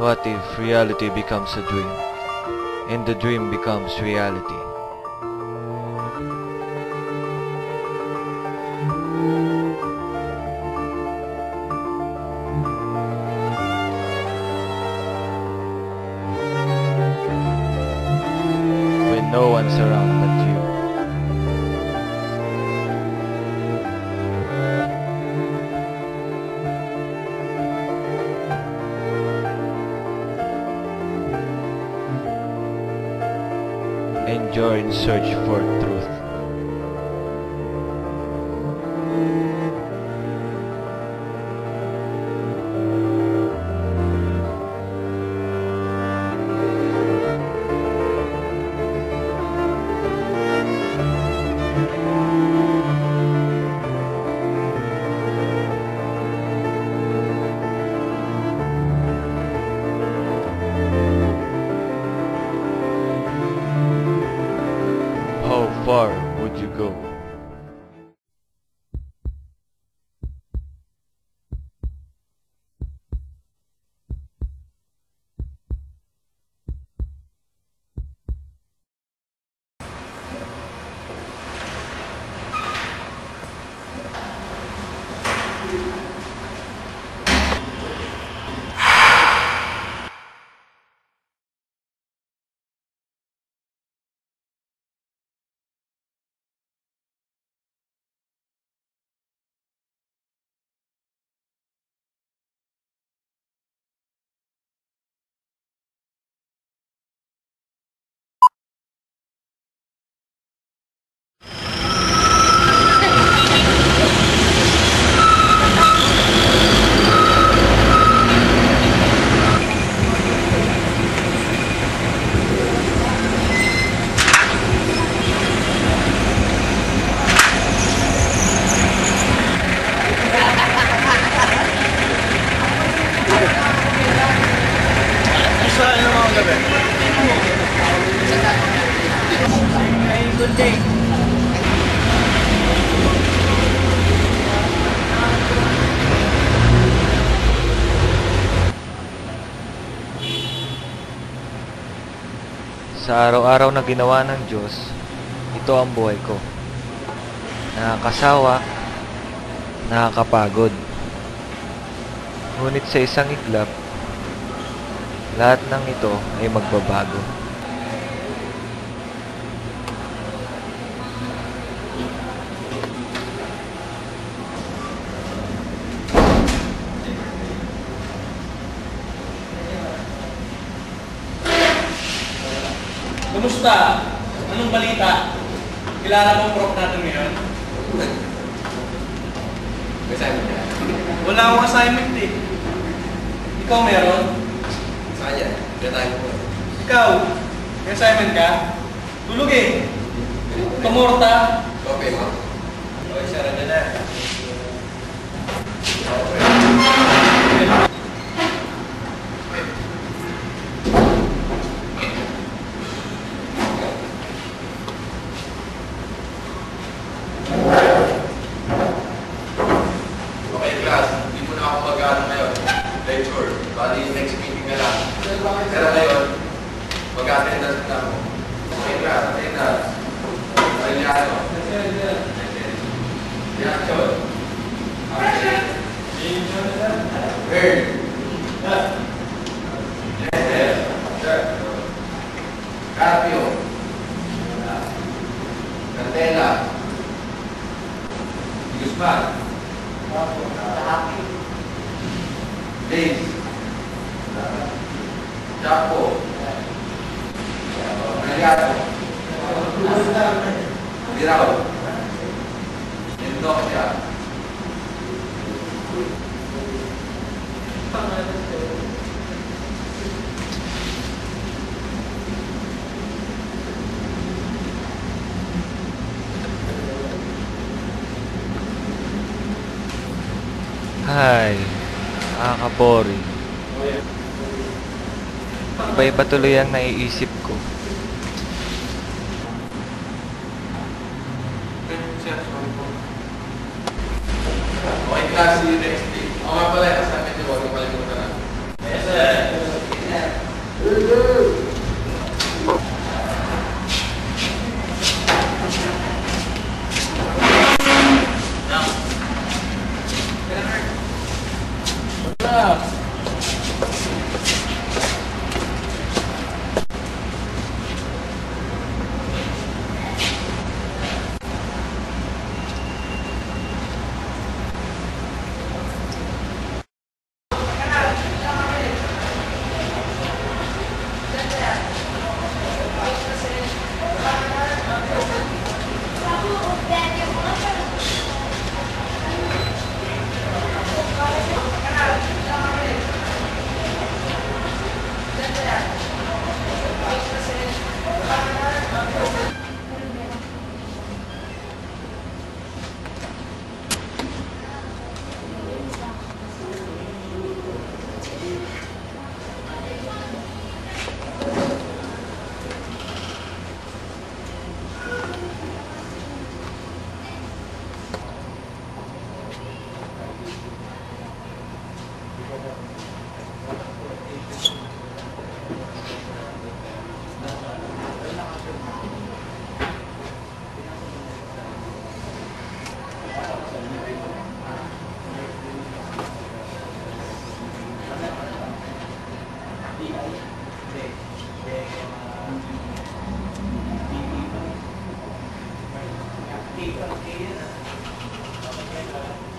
What if reality becomes a dream, and the dream becomes reality? You're in search for truth. Sa araw-araw na ginawa ng Diyos, ito ang buhay ko. Nakakasawa, nakakapagod. Ngunit sa isang iglap, lahat ng ito ay magbabago. Kumusta? Anong balita? Kilala mo ang prof natin ngayon? Assignment niya. Wala akong assignment eh. Ikaw meron? Sa kanya, kaya tayo po. Ikaw? May assignment ka? Tulog eh. Kamorta? Okay, ma'am. Okay, sarap na na. Okay, class. Hindi mo na ako mag-ano ngayon. Lecture. Bali, next meeting na lang. Pero ngayon, mag-attendance na ako. Okay, class. Attendance. Aliano. Reaction. Action. Heard. Mariano. Virao. Mendoza. Ay, nakaka-boring. Iba-iba tuloy ang naiisip Why can't see next week? I'm going to have a second to work on my Thank you.